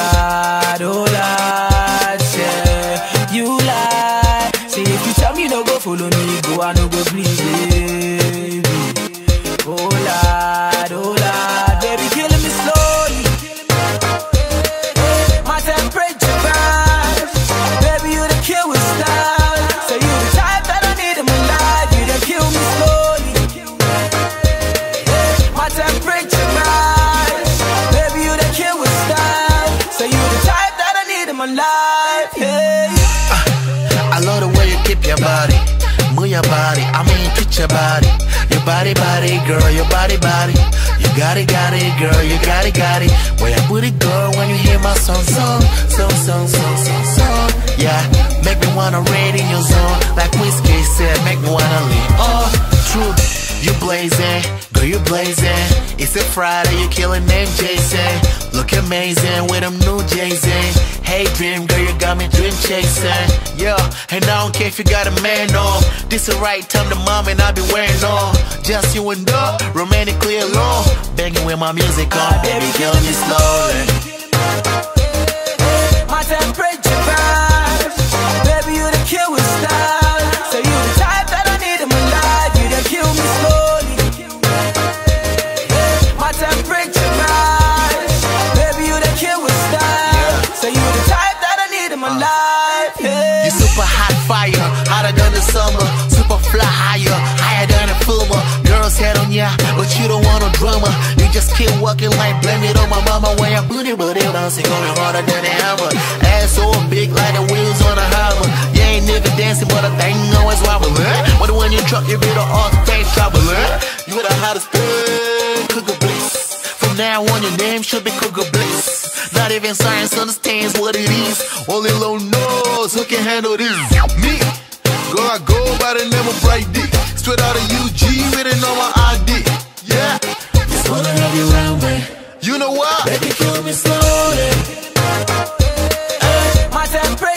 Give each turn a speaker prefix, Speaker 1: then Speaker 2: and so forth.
Speaker 1: lean. Oh Lord, oh Lord, say you lie. Say if you tell me no go follow me, go I no go please, baby. Oh Lord, oh Lord, baby
Speaker 2: your body. I mean, pitch your body, your body, body, girl, your body, body. You got it, got it, girl, you got it, got it. Where I put it, girl, when you hear my song, song, song, song, song, song, song. Yeah, make me wanna raid in your zone, like Wizkid said, make me wanna lean. Oh, true. You blazing, girl, you blazing. It's a Friday, you killing name Jason. Look amazing with them new J's in. Hey, dream girl, you got me dream chasing. Yeah, and I don't care if you got a man on. This the right time to mom and I be wearing on. Just you and the romantically alone. Banging with my music on, baby, kill me slowly.
Speaker 1: My temperature
Speaker 2: summer. Super fly higher, higher than a puma. Girls head on ya, but you don't want no drama. You just keep walking like blame it on my mama. When your booty, booty bouncing, going harder than a hammer. Ass so big like the wheels on a hammer. You ain't never dancing, but a thing always wobbling. But when you truck, you be the all face troubling. You the hottest thing, Cougar Bliss. From now on, your name should be Cougar Bliss. Not even science understands what it is. Only low knows who can handle this. Me, I go by the name of Bright D. Spit out a UG written on my ID. Yeah.
Speaker 1: Just wanna have you around me.
Speaker 2: You know why?
Speaker 1: Baby, kill me slowly. Hey. My temper.